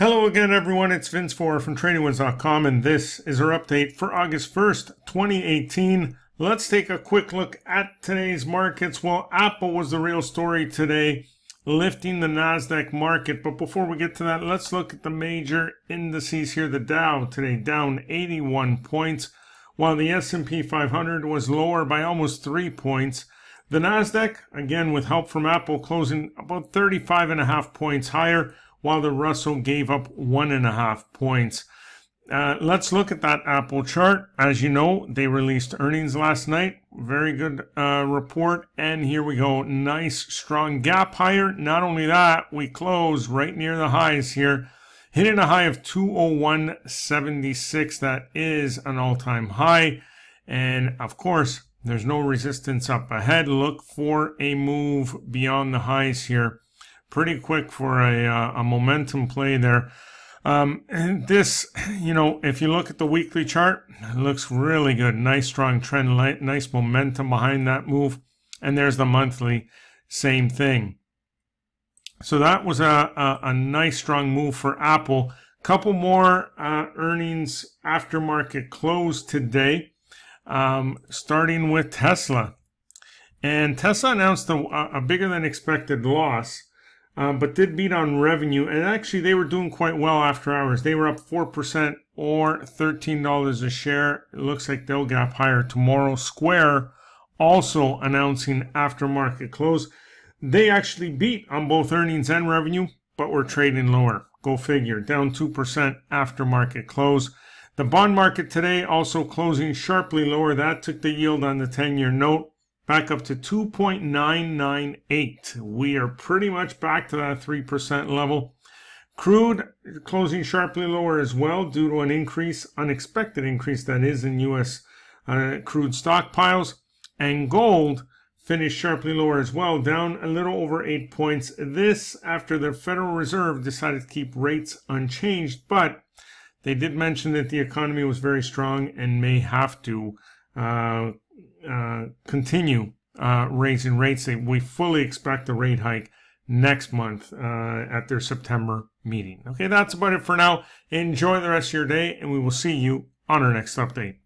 Hello again, everyone. It's Vince Four from TradingWins.com, and this is our update for August 1st, 2018. Let's take a quick look at today's markets. Well, Apple was the real story today, lifting the NASDAQ market. But before we get to that, let's look at the major indices here. The Dow today down 81 points, while the S&P 500 was lower by almost three points. The NASDAQ, again with help from Apple, closing about 35 and a half points higher while the Russell gave up one and a half points. Uh, let's look at that Apple chart. As you know, they released earnings last night. Very good uh, report. And here we go. Nice, strong gap higher. Not only that, we close right near the highs here, hitting a high of 201.76. That is an all time high. And of course, there's no resistance up ahead. Look for a move beyond the highs here pretty quick for a, uh, a momentum play there. Um, and this, you know, if you look at the weekly chart, it looks really good. Nice strong trend, nice momentum behind that move. And there's the monthly, same thing. So that was a, a, a nice strong move for Apple. Couple more uh, earnings after market close today, um, starting with Tesla. And Tesla announced a, a bigger than expected loss um, but did beat on revenue. And actually, they were doing quite well after hours. They were up 4% or $13 a share. It looks like they'll gap higher tomorrow. Square also announcing aftermarket close. They actually beat on both earnings and revenue, but were trading lower. Go figure. Down 2% after market close. The bond market today also closing sharply lower. That took the yield on the 10 year note back up to 2.998. We are pretty much back to that 3% level. Crude closing sharply lower as well due to an increase, unexpected increase that is in U.S. Uh, crude stockpiles. And gold finished sharply lower as well, down a little over eight points. This after the Federal Reserve decided to keep rates unchanged, but they did mention that the economy was very strong and may have to uh, uh, continue uh, raising rates. We fully expect a rate hike next month uh, at their September meeting. Okay, that's about it for now. Enjoy the rest of your day, and we will see you on our next update.